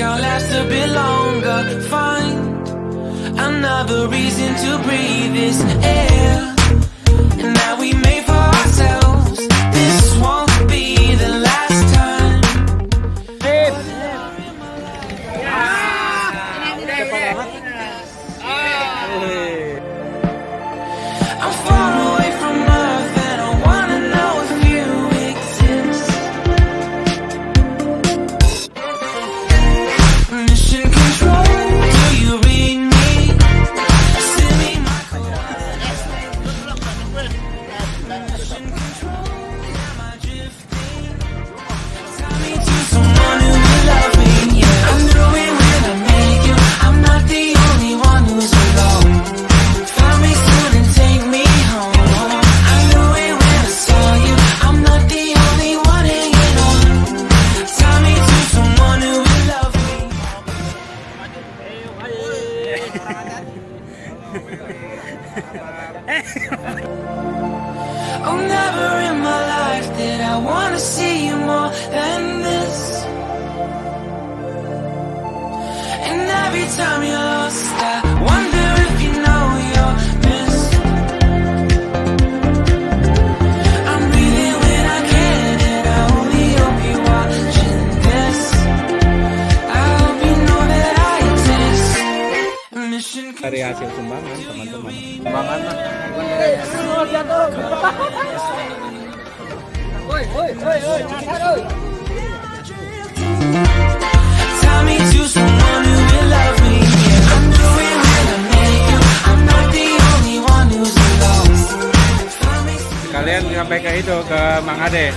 I'll last a bit longer. Find another reason to breathe this air. And now we made for ourselves. oh, never in my life did I want to see you more than this. And every time you dari hasil sumbangan teman-teman. Sumbangan kalian sampai ke itu ke Mang Ade?